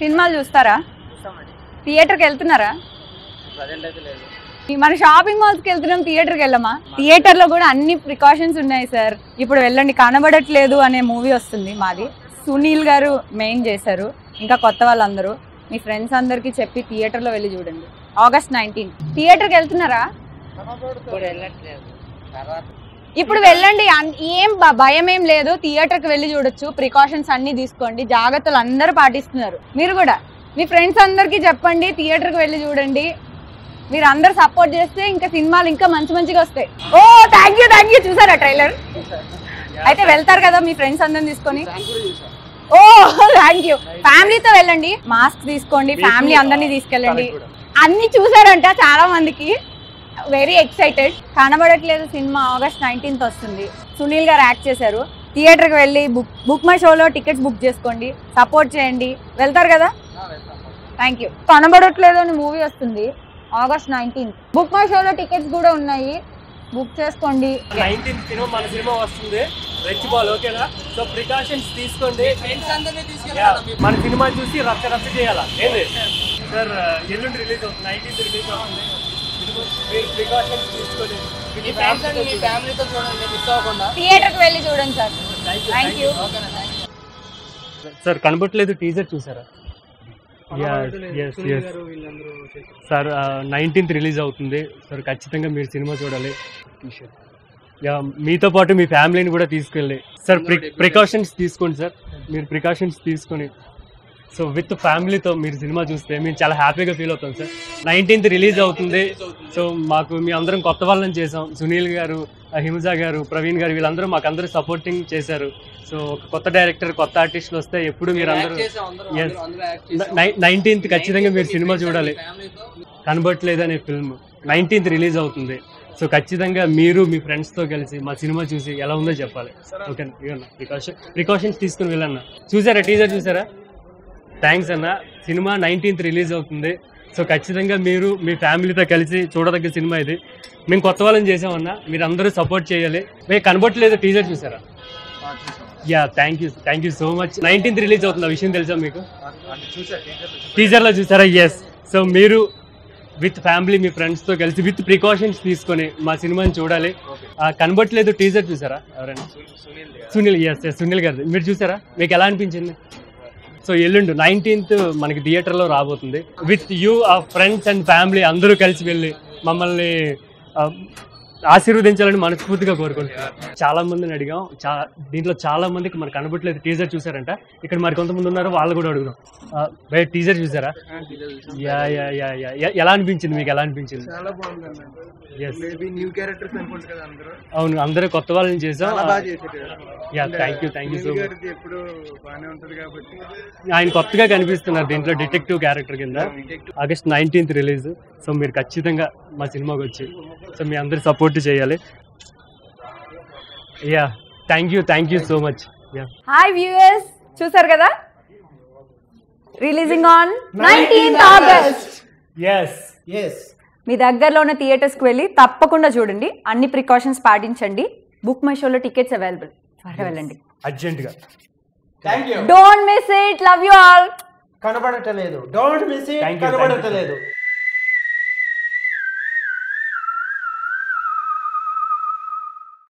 సినిమాలు చూస్తారా? థియేటర్కి వెళ్తున్నారా? ప్రజెంట్ అయితే లేదు మన షాపింగ్ మాల్స్కి వెళ్తున్నాం థియేటర్కి వెళ్ళమా? థియేటర్లో కూడా అన్ని ప్రికాషన్స్ ఉన్నాయి సార్. ఇప్పుడు వెళ్ళండి కనబడట్లేదు అనే మూవీ వస్తుంది మాది. సునీల్ గారు మెయిన్ చేశారు ఇంకా కొత్త వాళ్ళందరూ. మీ ఫ్రెండ్స్ అందరికీ చెప్పి థియేటర్లో వెళ్ళి చూడండి. August nineteen. థియేటర్కి వెళ్తున్నారా? వెళ్ళట్లేదు. ఇప్పుడు వెళ్ళండి. ఏం భయం ఏం లేదు. థియేటర్కి వెళ్ళి చూడొచ్చు. ప్రికాషన్స్ అన్ని తీసుకోండి. జాగ్రత్తలు అందరూ పాటిస్తున్నారు. మీరు కూడా. మీ ఫ్రెండ్స్ అందరికీ చెప్పండి. థియేటర్కి వెళ్ళి చూడండి. మీరు అందరు సపోర్ట్ చేస్తే ఇంకా సినిమాలు ఇంకా మంచి మంచిగా వస్తాయి. ఓ థ్యాంక్ యూ థ్యాంక్ యూ చూసారా ట్రైలర్? అయితే వెళ్తారు కదా మీ ఫ్రెండ్స్ అందరిని తీసుకొని? ఓ థ్యాంక్ యూ ఫ్యామిలీతో వెళ్ళండి. మాస్క్ తీసుకోండి. ఫ్యామిలీ అందరినీ తీసుకెళ్ళండి. అన్ని చూసారంట చాలా మందికి వెరీ ఎక్సైటెడ్. కనబడట్లేదు సినిమా ఆగస్ట్ నైన్టీన్త్ వస్తుంది. సునీల్ గారు యాక్ట్ చేశారు. థియేటర్కి వెళ్ళి బుక్ బుక్ మై షోలో టికెట్స్ బుక్ చేసుకోండి. సపోర్ట్ చేయండి. వెళ్తారు కదా? థ్యాంక్ యూ కనబడట్లేదు అని మూవీ వస్తుంది ఆగస్ట్ నైన్టీన్త్. బుక్ మై షోలో టికెట్స్ కూడా ఉన్నాయి. బుక్ చేసుకోండి. నైన్టీన్త్ సినిమా మన సినిమా వస్తుంది. రెచ్ బాల్ ఓకేనా? సో ప్రికాషన్స్ తీసుకోండి. మన సినిమా చూసి రచ్చ రచ్చ చేయాలా? ఏంది? సార్ ఎల్లుండి రిలీజ్ అవుతుంది. నైన్టీన్త్ రిలీజ్ అవుతుంది. ప్రికాషన్స్ తీసుకోండి. మీ ఫ్రెండ్స్ అండ్ మీ ఫ్యామిలీతో చూడండి మిస్ అవ్వకుండా. థియేటర్కి వెళ్ళి చూడండి sir. Thank you sir కనబట్లేదు teaser చూసారా? Yes yes sir nineteenth release అవుతుంది. సార్ ఖచ్చితంగా మీరు సినిమా చూడాలి. యా మీతో పాటు మీ ఫ్యామిలీని కూడా తీసుకెళ్ళి. సార్ ప్రికాషన్స్ తీసుకోండి సార్. మీరు ప్రికాషన్స్ తీసుకొని. సో విత్ ఫ్యామిలీతో మీరు సినిమా చూస్తే మేము చాలా హ్యాపీగా ఫీల్ అవుతాం సార్. నైన్టీన్త్ రిలీజ్ అవుతుంది. సో మాకు మీ అందరం కొత్త వాళ్ళని చేసాం. సునీల్ గారు హిమజ గారు ప్రవీణ్ గారు వీళ్ళందరూ మాకు అందరూ సపోర్టింగ్ చేశారు. సో ఒక కొత్త డైరెక్టర్ కొత్త ఆర్టిస్టులు వస్తే ఎప్పుడు మీరు అందరూ. నైన్టీన్త్ ఖచ్చితంగా మీరు సినిమా చూడాలి. కనబట్లేదు అనే ఫిల్మ్ నైన్టీన్త్ రిలీజ్ అవుతుంది. సో ఖచ్చితంగా మీరు మీ ఫ్రెండ్స్తో కలిసి మా సినిమా చూసి ఎలా ఉందో చెప్పాలి. ఓకే ప్రికాషన్ ప్రికాషన్స్ తీసుకుని వెళ్ళన్న. చూసారా టీజర్ చూసారా? థ్యాంక్స్ అన్న. సినిమా నైన్టీన్త్ రిలీజ్ అవుతుంది. సో ఖచ్చితంగా మీరు మీ ఫ్యామిలీతో కలిసి చూడదగ్గ సినిమా ఇది. మేము కొత్త వాళ్ళని చేసామన్నా మీరు అందరూ సపోర్ట్ చేయాలి. మేము కనబట్టలేదు టీజర్ చూసారా? Yeah thank you. Thank you so much. Nineteenth release అవుతుంది ఆ విషయం తెలుసా మీకు? టీజర్లో చూసారా? ఎస్ సో మీరు విత్ ఫ్యామిలీ మీ ఫ్రెండ్స్తో కలిసి విత్ ప్రికాషన్స్ తీసుకొని మా సినిమాని చూడాలి. ఆ, కనబట్లేదు టీజర్ చూసారా? ఎవరైనా? సునీల్ ఎస్ ఎస్ సునీల్ గారు మీరు చూసారా? మీకు ఎలా అనిపించింది? సో ఎల్లుండు నైన్టీన్త్ మనకి థియేటర్లో రాబోతుంది. విత్ యూ ఆ ఫ్రెండ్స్ అండ్ ఫ్యామిలీ అందరూ కలిసి వెళ్ళి మమ్మల్ని ఆశీర్వదించాలని మనస్ఫూర్తిగా కోరుకుంటున్నాను. చాలా మందిని అడిగాం. చా దీంట్లో చాలా మందికి మనకు కనబట్లేదు టీజర్ చూసారంట. ఇక్కడ మరి కొంతమంది ఉన్నారు వాళ్ళు కూడా అడుగుదాం. బయట టీజర్ చూసారా? Yeah yeah yeah yeah. ఎలా అనిపించింది మీకు? ఎలా అనిపించింది? అవును అందరూ కొత్త వాళ్ళని చేసాం. Yeah thank you thank you so much ఆయన కొత్తగా కనిపిస్తున్నారు దీంట్లో డిటెక్టివ్ క్యారెక్టర్ కింద. ఆగస్ట్ నైన్టీన్త్ రిలీజ్ సో మీరు ఖచ్చితంగా మా సినిమాకి వచ్చి. సో మీ అందరు సపోర్ట్ చేయాలి. Yeah thank you thank you so much yeah hi viewers చూసారు కదా? Releasing on nineteenth August yes yes మీ దగ్గరలో ఉన్న థియేటర్స్కి వెళ్ళి తప్పకుండా చూడండి. అన్ని ప్రికాషన్స్ పాటించండి. బుక్ మై షోలో టికెట్స్ అవైలబుల్ త్వరగా వెళ్ళండి. అర్జెంటుగా thank you don't miss it love you all కనబడటలేదు. Don't miss it. కనబడటలేదు.